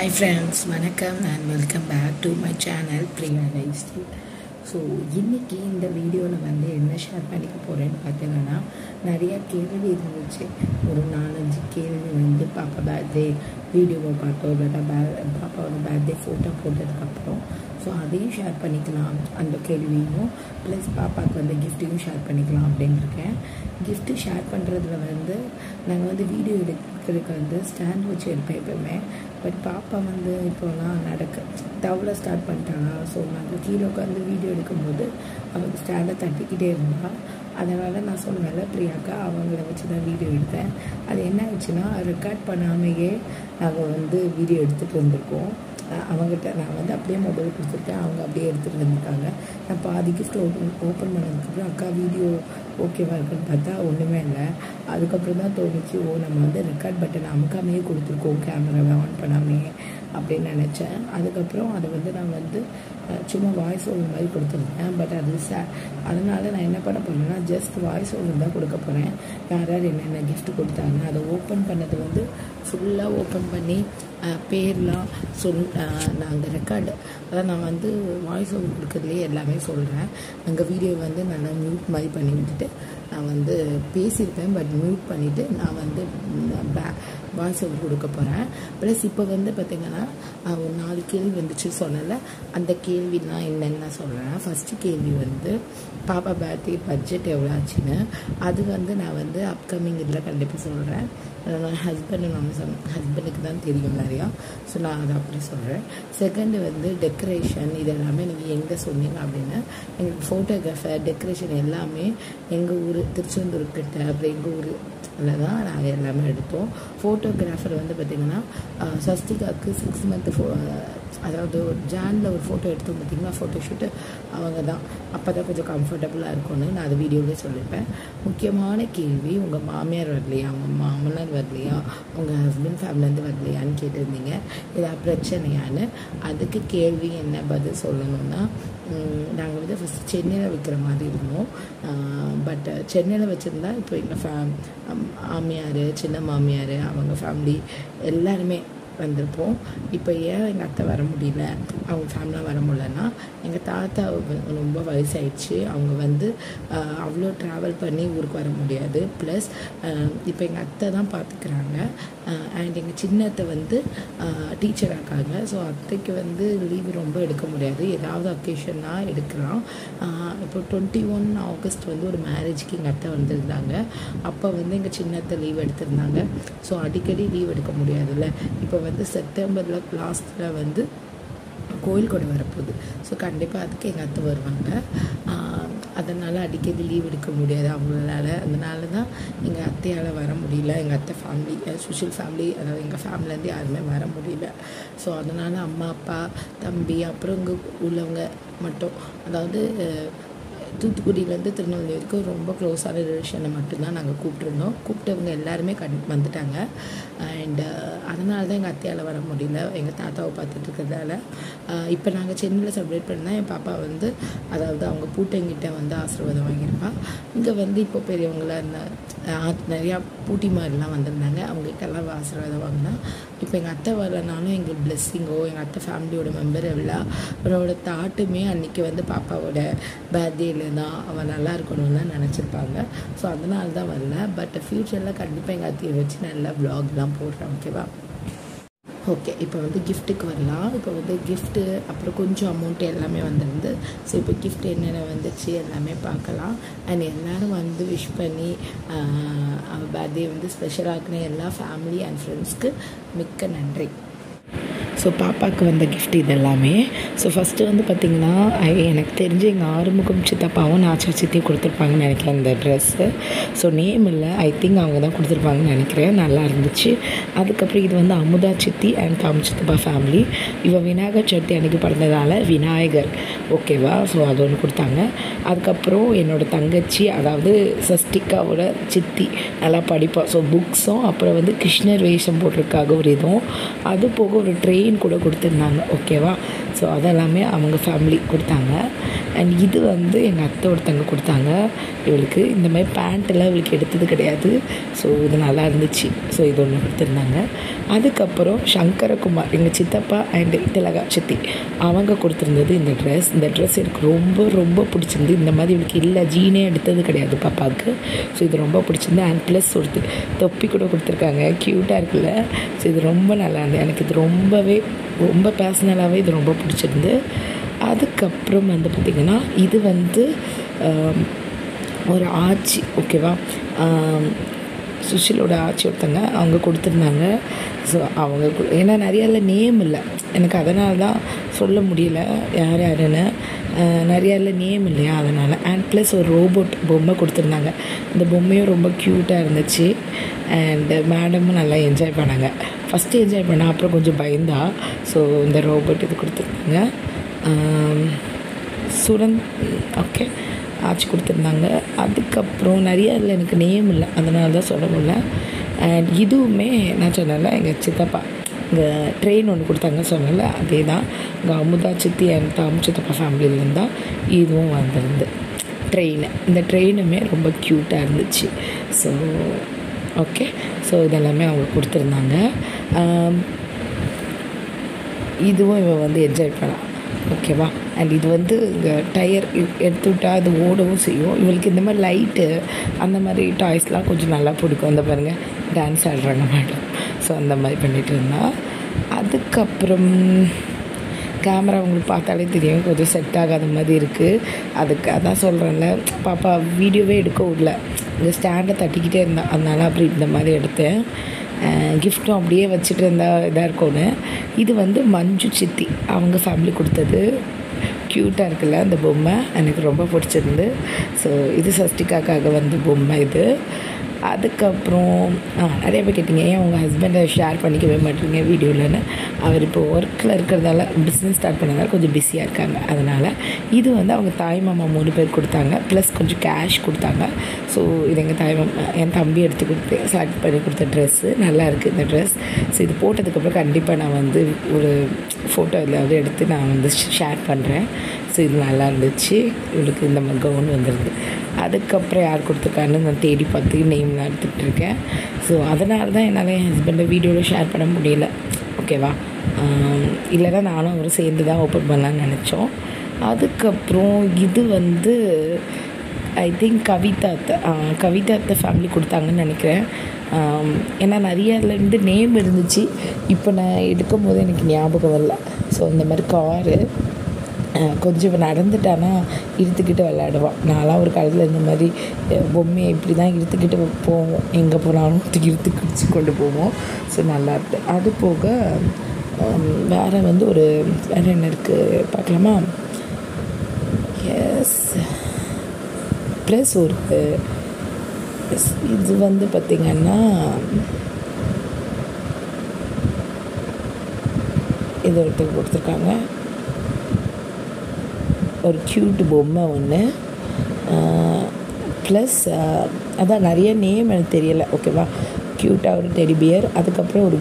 Hi friends வணக்கம் and welcome back to my channel Priya ரைஸ்டி so இன்றைக்கி இந்த வீடியோவில் வந்து என்ன ஷேர் பண்ணிக்க போகிறேன்னு பார்த்தீங்கன்னா நிறையா கேள்வி இருந்துச்சு. ஒரு நாலஞ்சு கேள்வி வந்து பாப்பா பர்த்டே வீடியோவை பார்த்தோம் இல்லைன்னா பே பாப்பாவோட பர்த்டே ஃபோட்டோ போட்டதுக்கப்புறம் ஸோ அதையும் ஷேர் பண்ணிக்கலாம் அந்த கேள்வியும் ப்ளஸ் பாப்பாவுக்கு வந்து கிஃப்ட்டையும் ஷேர் பண்ணிக்கலாம் அப்படின்னு இருக்கேன் கிஃப்ட்டு ஷேர் பண்ணுறதுல வந்து நாங்கள் வந்து வீடியோ எடுக்கிறதுக்கு வந்து ஸ்டாண்ட் வச்சு எடுப்பேன் எப்பவுமே. பட் பாப்பா வந்து இப்போலாம் நடக்க தவளை ஸ்டார்ட் பண்ணிட்டாங்க ஸோ நாங்கள் கீழே உட்காந்து வீடியோ எடுக்கும்போது அவங்க ஸ்டாண்டை தட்டிக்கிட்டே இருந்தாள் அதனால் நான் சொன்னேன்ல பிரியாக்கா அவங்கள வச்சு தான் வீடியோ எடுத்தேன். அது என்ன ஆச்சுன்னா ரெக்கார்ட் பண்ணாமையே நாங்கள் வந்து வீடியோ எடுத்துகிட்டு வந்திருக்கோம். அவங்ககிட்ட நான் வந்து அப்படியே மொபைல் கொடுத்துட்டேன். அவங்க அப்படியே எடுத்துகிட்டு வந்திருக்காங்க. நான் பாதி கிஃப்ட் ஓப்பன் ஓப்பன் பண்ணதுக்கப்புறம் அக்கா வீடியோ ஓகேவா இருக்குன்னு பார்த்தா ஒன்றுமே இல்லை. அதுக்கப்புறம் தான் தோணுச்சு ஓ நம்ம வந்து ரெக்கார்ட் பட்டன் அமுக்காமையே கொடுத்துருக்கோம் கேமராவை ஆன் பண்ணாமையே அப்படின்னு நினச்சேன். அதுக்கப்புறம் அதை வந்து நான் வந்து சும்மா வாய்ஸ் ஓவர் மாதிரி கொடுத்துருந்தேன். பட் அது ச அதனால் நான் என்ன பண்ண போகிறேன்னா ஜஸ்ட் வாய்ஸ் ஓவர் தான் கொடுக்க போகிறேன் யார் யார் என்னென்ன கிஃப்ட் கொடுத்தாங்க அதை ஓப்பன் பண்ணது வந்து ஃபுல்லாக ஓப்பன் பண்ணி பேர்லாம் சொல் நான் அந்த ரெக்கார்டு அதான் நான் வந்து வாய்ஸ் ஓவர் கொடுக்கறதுலேயே எல்லாமே சொல்கிறேன் அங்கே வீடியோ வந்து நல்லா மியூட் மாதிரி பண்ணி விட்டுட்டு நான் வந்து பேசியிருப்பேன் பட் மியூட் பண்ணிவிட்டு நான் வந்து பே வாய்ஸ் ஓவர் கொடுக்க போகிறேன் ப்ளஸ் இப்போ வந்து பார்த்திங்கன்னா ஒரு நாலு கேள்வி வந்துச்சு சொல்லலை. அந்த கேள்விலாம் என்னென்னு நான் சொல்கிறேன் ஃபஸ்ட்டு கேள்வி வந்து பாப்பா பேர்த்டே பட்ஜெட் எவ்வளோ ஆச்சுன்னு. அது வந்து நான் வந்து அப்கமிங் இதில் கண்டிப்பாக சொல்கிறேன் ஹஸ்பண்டு நம்ம சம் ஹஸ்பண்டுக்கு தான் தெரியும் நிறையா. ஸோ நான் அதை அப்படி சொல்கிறேன் செகண்டு வந்து டெக்கரேஷன் இது எல்லாமே நீங்கள் எங்கே சொன்னீங்க அப்படின்னு எங்களுக்கு ஃபோட்டோகிராஃபர் டெக்கரேஷன் எல்லாமே எங்கள் ஊர் திருச்செந்தூர் கிட்ட அப்புறம் எங்கள் ஊர் அதில் தான் நாங்கள் எல்லாமே எடுத்தோம். ஃபோட்டோகிராஃபர் வந்து பார்த்திங்கன்னா சஸ்திகாவுக்கு சிக்ஸ் மந்த்து ஃபோ அதாவது ஒரு ஜானில் ஒரு ஃபோட்டோ எடுத்தோம் பார்த்திங்கன்னா ஃபோட்டோ ஷூட்டு அவங்க தான் அப்போ தான் கொஞ்சம் கம்ஃபர்டபுளாக இருக்கும்னு நான் அது வீடியோவிலே சொல்லியிருப்பேன் முக்கியமான கேள்வி உங்கள் மாமியார் வரலையா? உங்கள் மாமனார் வரலையா? உங்கள் ஹஸ்பண்ட் ஃபேமிலிலேருந்து வரலையான்னு கேட்டிருந்தீங்க. ஏதாவது பிரச்சனையான்னு. அதுக்கு கேள்வி என்ன பதில் சொல்லணும்னா நாங்கள் வந்து ஃபஸ்ட்டு சென்னையில் விற்கிற மாதிரி இருந்தோம். பட் சென்னையில் வச்சுருந்தா இப்போ எங்கள் ஃபே மாமியார் சின்ன மாமியார் அவங்க ஃபேமிலி எல்லாருமே வந்திருப்போம். இப்போ ஏன் எங்கள் அத்தை வர முடியல? அவங்க ஃபேமிலியாக வர முடியலன்னா எங்கள் தாத்தா ரொம்ப வயசாயிடுச்சு. அவங்க வந்து அவ்வளோ ட்ராவல் பண்ணி ஊருக்கு வர முடியாது. ப்ளஸ் இப்போ எங்கள் அத்தை தான் பார்த்துக்கிறாங்க அண்ட் எங்கள் சின்னத்தை வந்து டீச்சர் இருக்காங்க ஸோ அத்தைக்கு வந்து லீவு ரொம்ப எடுக்க முடியாது. ஏதாவது அக்கேஷன்னா எடுக்கலாம். இப்போ டுவெண்ட்டி ஒன் ஆகஸ்ட் வந்து ஒரு மேரேஜ்க்கு எங்கள் அத்தை வந்திருந்தாங்க. அப்போ வந்து எங்கள் சின்னத்தை லீவ் எடுத்திருந்தாங்க. ஸோ அடிக்கடி லீவ் எடுக்க முடியாதுல்ல. இப்போ வந்து செப்டம்பரில் லாஸ்ட்டில் வந்து கோயில் கொடை வரப்போகுது. ஸோ கண்டிப்பாக அதுக்கு எங்கள் அத்தை வருவாங்க. அதனால் அடிக்கடி லீவ் எடுக்க முடியாது. அவங்களால அதனால தான் எங்கள் அத்தையால் வர முடியல. எங்கள் அத்தை ஃபேமிலி சுஷில் ஃபேமிலி அதாவது எங்கள் ஃபேமிலிலேருந்து யாருமே வர முடியல. ஸோ அதனால் அம்மா அப்பா தம்பி அப்புறம் இங்கே உள்ளவங்க மட்டும் அதாவது தூத்துக்குடியிலேருந்து திருநெல்வேலி வரைக்கும் ரொம்ப க்ளோஸான ரிலேஷனை மட்டும்தான் நாங்கள் கூப்பிட்ருந்தோம் கூப்பிட்டவங்க எல்லாருமே கண் வந்துட்டாங்க. அண்டு அதனால தான் எங்கள் அத்தையால் வர முடியல. எங்கள் தாத்தாவை பார்த்துட்டு இருக்கிறதால இப்போ நாங்கள் சென்னையில் செலிப்ரேட் பண்ணால் என் பாப்பா வந்து அதாவது அவங்க பூட்டைங்கிட்ட வந்து ஆசீர்வாதம் வாங்கியிருப்பா. இங்கே வந்து இப்போ பெரியவங்களாக இருந்தால் நிறையா பூட்டி மாதிரிலாம் வந்திருந்தாங்க. அவங்ககிட்டலாம் ஆசீர்வாதம் வாங்கினா இப்போ எங்கள் அத்தை வரலனாலும் எங்களுக்கு பிளெஸ்ஸிங்கோ எங்கள் அத்தை ஃபேமிலியோட மெம்பர் எல்லாம் அவரோட தாட்டுமே அன்றைக்கி வந்து பாப்பாவோட பர்த்டேல தான் அவள் நல்லா இருக்கணும்னு தான் நினச்சிருப்பாங்க. ஸோ அதனால தான் வரல. பட் ஃப்யூச்சரில் கண்டிப்பாக எங்கள் அத்தையை வச்சு நல்லா ப்ளாக்லாம் போடுறேன் ஓகேவா ஓகே இப்போ வந்து கிஃப்ட்டுக்கு வரலாம். இப்போ வந்து கிஃப்ட்டு அப்புறம் கொஞ்சம் அமௌண்ட் எல்லாமே வந்துருந்து ஸோ இப்போ கிஃப்ட் என்னென்ன வந்துச்சு எல்லாமே பார்க்கலாம். அண்ட் எல்லோரும் வந்து விஷ் பண்ணி பர்த்டே வந்து ஸ்பெஷலாக்குன எல்லா ஃபேமிலி அண்ட் ஃப்ரெண்ட்ஸ்க்கு மிக்க நன்றி. ஸோ பாப்பாவுக்கு வந்த கிஃப்ட் இது எல்லாமே ஸோ ஃபஸ்ட்டு வந்து பார்த்திங்கன்னா எனக்கு தெரிஞ்சு எங்கள் ஆறுமுகம் சித்தப்பாவும் நாச்சா சித்தியும் கொடுத்துருப்பாங்கன்னு நினைக்கிறேன் இந்த ட்ரெஸ்ஸு ஸோ நேம் இல்லை. ஐ திங்க் அவங்க தான் கொடுத்துருப்பாங்கன்னு நினைக்கிறேன். நல்லா இருந்துச்சு. அதுக்கப்புறம் இது வந்து அமுதா சித்தி அண்ட் தாம் சித்தப்பா ஃபேமிலி இவன் விநாயகர் சதுர்த்தி அன்றைக்கி பிறந்ததால் விநாயகர். ஓகேவா ஸோ அது ஒன்று கொடுத்தாங்க. அதுக்கப்புறம் என்னோடய தங்கச்சி அதாவது சஸ்டிகாவோட சித்தி நல்லா படிப்பாள் ஸோ புக்ஸும் அப்புறம் வந்து கிருஷ்ணர் வேஷம் போட்டிருக்காக ஒரு இதுவும். அது போக ஒரு ட்ரெயின் கூட கொடுத்துருந்தாங்க ஓகேவா ஸோ அதெல்லாமே அவங்க ஃபேமிலி கொடுத்தாங்க. அண்ட் இது வந்து எங்கள் அத்தை ஒருத்தங்க கொடுத்தாங்க. இவளுக்கு இந்த மாதிரி பேண்ட்டெல்லாம் இவளுக்கு எடுத்தது கிடையாது. ஸோ இது நல்லா இருந்துச்சு. ஸோ இது ஒன்று கொடுத்துருந்தாங்க. அதுக்கப்புறம் சங்கரகுமார் எங்கள் சித்தப்பா அண்டு திலகா சித்தி அவங்க கொடுத்துருந்தது இந்த ட்ரெஸ் இந்த ட்ரெஸ் எனக்கு ரொம்ப ரொம்ப பிடிச்சிருந்து இந்த மாதிரி இவளுக்கு இல்லை ஜீனே எடுத்தது கிடையாது பாப்பாவுக்கு. ஸோ இது ரொம்ப பிடிச்சிருந்து அண்ட் ப்ளஸ் ஒரு தொப்பி கூட கொடுத்துருக்காங்க. க்யூட்டாக இருக்குல்ல. ஸோ இது ரொம்ப நல்லா இருந்தது. எனக்கு இது ரொம்பவே ரொம்ப பர்சனலாகவே இது ரொம்ப பிடிச்சிருந்து அதுக்கப்புறம் வந்து பார்த்திங்கன்னா இது வந்து ஒரு ஆட்சி ஓகேவா சுஷிலோட ஆச்சி ஒருத்தங்க அவங்க கொடுத்துருந்தாங்க. ஸோ அவங்க ஏன்னா நிறையால நேம் இல்லை. எனக்கு அதனால தான் சொல்ல முடியல யார் யாருன்னு. அஹ், நிறையால நேம் இல்லையா அதனால். அண்ட் ப்ளஸ் ஒரு ரோபோட் பொம்மை கொடுத்துருந்தாங்க. இந்த பொம்மையும் ரொம்ப க்யூட்டாக இருந்துச்சு. அண்டு மேடமும் நல்லா என்ஜாய் பண்ணாங்க. ஃபஸ்ட்டு என்ஜாய் பண்ணால் அப்புறம் கொஞ்சம் பயந்தா. ஸோ இந்த ரோபோட் இது கொடுத்துருந்தாங்க. சுரந்த் சுரன் ஓகே ஆச்சு கொடுத்துருந்தாங்க. அதுக்கப்புறம் நிறைய இதில் எனக்கு நேம் இல்லை. அதனால தான் சொல்ல முடியல. அண்ட் இதுவுமே நான் சொன்னேன்ல எங்கள் சித்தப்பா இங்கே ட்ரெயின் ஒன்று கொடுத்தாங்க சொன்னல அதே தான் இங்கே அமுதா சித்தி அண்ட் தாம் சித்தப்பா ஃபேமிலியிலேருந்து தான் இதுவும் வந்திருந்து. ட்ரெயின் இந்த ட்ரெயினுமே ரொம்ப க்யூட்டாக இருந்துச்சு. ஸோ ஓகே ஸோ இதெல்லாமே அவங்க கொடுத்துருந்தாங்க. Um, இதுவும் இவன் வந்து என்ஜாய் பண்ணான் ஓகேவா அண்ட் இது வந்து இந்த டயர் எடுத்து விட்டால் அது ஓடவும் செய்யும். இவளுக்கு இந்த மாதிரி லைட்டு அந்த மாதிரி டாய்ஸ்லாம் கொஞ்சம் நல்லா பிடிக்கும். அந்த பாருங்கள் டான்ஸ் ஆடுறாங்க மேடம் ஸோ அந்த மாதிரி பண்ணிகிட்டு இருந்தால் அதுக்கப்புறம் கேமரா உங்களுக்கு பார்த்தாலே தெரியும். கொஞ்சம் செட் ஆகாத மாதிரி இருக்குது அதுக்கு அதான் சொல்கிறேன்ல பாப்பா வீடியோவே எடுக்க விடல. இந்த ஸ்டாண்டை தட்டிக்கிட்டே இருந்தேன் அதனால் அப்படி இந்த மாதிரி எடுத்தேன். கிஃப்ட்டும் அப்படியே வச்சுட்டு இருந்தால் இதாக இருக்கும்னு. இது வந்து மஞ்சு சித்தி அவங்க ஃபேமிலி கொடுத்தது. க்யூட்டாக இருக்குல்ல அந்த பொம்மை எனக்கு ரொம்ப பிடிச்சிருந்து. ஸோ இது சஷ்டிகாக்காக வந்த பொம்மை இது. அதுக்கப்புறம் நிறைய பேர் கேட்டிங்க ஏன் உங்கள் ஹஸ்பண்டை ஷேர் பண்ணிக்கவே மாட்டீங்க வீடியோவில்னு அவர் இப்போ ஒர்க்கில் இருக்கிறதால பிஸ்னஸ் ஸ்டார்ட் பண்ணதால கொஞ்சம் பிஸியாக இருக்காங்க. அதனால் இது வந்து அவங்க தாய் மாமா மூணு பேர் கொடுத்தாங்க ப்ளஸ் கொஞ்சம் கேஷ் கொடுத்தாங்க. ஸோ இது எங்கள் தாய் மாமா என் தம்பி எடுத்து கொடுத்து செலக்ட் பண்ணி கொடுத்த ட்ரெஸ்ஸு நல்லாயிருக்கு இந்த ட்ரெஸ் ஸோ இது போட்டதுக்கப்புறம் கண்டிப்பாக நான் வந்து ஒரு ஃபோட்டோ இதில் எடுத்து நான் வந்து ஷேர் பண்ணுறேன் இது நல்லா இருந்துச்சு. இவளுக்கு இந்த மாதிரி கவுன் வந்துருக்கு. அதுக்கப்புறம் யார் கொடுத்துருக்கான்னு நான் தேடி பார்த்து நேம்லாம் எடுத்துகிட்டு இருக்கேன். ஸோ அதனால தான் என்னால் என் ஹஸ்பண்டை வீடியோவில் ஷேர் பண்ண முடியல. ஓகேவா இல்லைன்னா நானும் அவரும் சேர்ந்து தான் ஓப்பன் பண்ணலான்னு நினச்சோம். அதுக்கப்புறம் இது வந்து ஐ திங்க் கவிதா அத்தை கவிதா அத்தை ஃபேமிலி கொடுத்தாங்கன்னு நினைக்கிறேன். ஏன்னா நிறைய இதுலேருந்து நேம் இருந்துச்சு. இப்போ நான் எடுக்கும் போது எனக்கு ஞாபகம் வரல. ஸோ இந்த மாதிரி காரு கொஞ்சம் நடந்துட்டான்னா நடந்துட்டானா இழுத்துக்கிட்டு விளையாடுவான். நான்லாம் ஒரு காலத்தில் இந்த மாதிரி பொம்மையை இப்படி தான் இழுத்துக்கிட்டு போவோம். எங்கே போனாலும் தூக்கி இழுத்து கிடிச்சு கொண்டு போவோம். ஸோ நல்லா இருக்கு அது போக வேறு வேற வந்து ஒரு வேறு என்ன இருக்குது பார்க்கலாமா? எஸ் ப்ளஸ் ஒரு இது வந்து பார்த்திங்கன்னா இது ஒருத்தர் கொடுத்துருக்காங்க. ஒரு க்யூட் பொம்மை ஒன்று ப்ளஸ் அதான் நிறைய நேம் எனக்கு தெரியலை. ஓகேவா க்யூட்டாக ஒரு டெடி பியர் அதுக்கப்புறம் ஒரு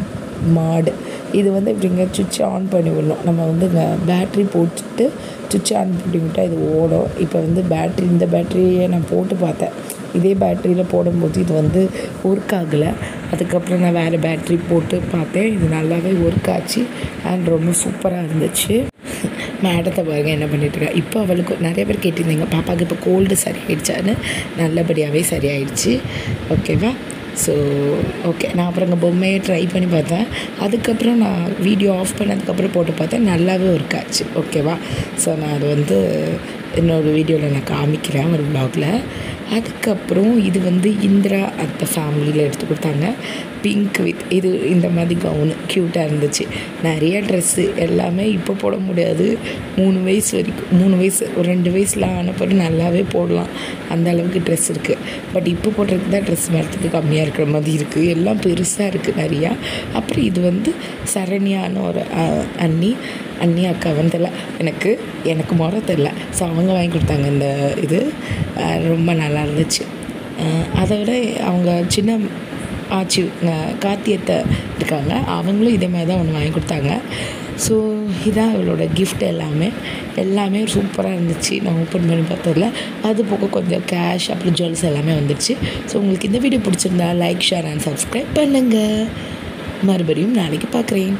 மாடு. இது வந்து இப்படிங்க சுவிட்ச் ஆன் பண்ணி விடணும். நம்ம வந்து இங்கே பேட்ரி போட்டுட்டு சுவிட்ச் ஆன் பண்ணி விட்டால் இது ஓடும். இப்போ வந்து பேட்ரி இந்த பேட்டரியை நான் போட்டு பார்த்தேன். இதே பேட்டரியில் போடும்போது இது வந்து ஒர்க் ஆகலை. அதுக்கப்புறம் நான் வேறு பேட்ரி போட்டு பார்த்தேன். இது நல்லாவே ஒர்க் ஆச்சு. அண்ட் ரொம்ப சூப்பராக இருந்துச்சு. மேடத்தை பாருங்க என்ன பண்ணிட்டு இப்போ அவளுக்கு நிறைய பேர் கேட்டிருந்தீங்க பாப்பாவுக்கு இப்போ கோல்டு சரியாயிடுச்சான்னு. நல்லபடியாகவே சரியாயிடுச்சு. ஓகேவா? ஸோ ஓகே நான் அப்புறம் அங்கே பொம்மையை ட்ரை பண்ணி பார்த்தேன். அதுக்கப்புறம் நான் வீடியோ ஆஃப் பண்ணதுக்கப்புறம் போட்டு பார்த்தேன். நல்லாவே ஒர்க் ஆச்சு. ஓகேவா? ஸோ நான் அது வந்து இன்னொரு வீடியோவில் நான் காமிக்கிறேன் ஒரு ப்ளாகில் அதுக்கப்புறம் இது வந்து இந்திரா அத்தை ஃபேமிலியில் எடுத்து கொடுத்தாங்க. பிங்க் வித் இது இந்த மாதிரி கவுனு க்யூட்டாக இருந்துச்சு. நிறைய ட்ரெஸ்ஸு எல்லாமே இப்போ போட முடியாது. மூணு வயசு வரைக்கும் மூணு வயசு ஒரு ரெண்டு வயசில் ஆன பிறகு நல்லாவே போடலாம். அந்த அளவுக்கு ட்ரெஸ் இருக்குது பட் இப்போ போடுறதுக்கு தான் ட்ரெஸ் மரத்துக்கு கம்மியாக இருக்கிற மாதிரி இருக்குது எல்லாம் பெருசாக இருக்குது நிறையா. அப்புறம் இது வந்து சரண்யான்னு ஒரு அண்ணி அண்ணி அக்கா வந்தல எனக்கு எனக்கு முறை தெரில ஸோ அவங்க வாங்கி கொடுத்தாங்க இந்த இது. ரொம்ப நல்லா இருந்துச்சு. அதை விட அவங்க சின்ன ஆச்சி காத்தியத்தை இருக்காங்க. அவங்களும் இதே மாதிரி தான் ஒன்று வாங்கி கொடுத்தாங்க. ஸோ இதான் அவளோட கிஃப்ட் எல்லாமே. எல்லாமே சூப்பராக இருந்துச்சு. நான் ஓப்பன் பண்ணி பார்த்ததில். அது போக கொஞ்சம் கேஷ் அப்புறம் ஜுவல்ஸ் எல்லாமே வந்துடுச்சு ஸோ உங்களுக்கு இந்த வீடியோ பிடிச்சிருந்தா லைக் ஷேர் அண்ட் சப்ஸ்கிரைப் பண்ணுங்கள் மறுபடியும் நாளைக்கு பார்க்குறேன்.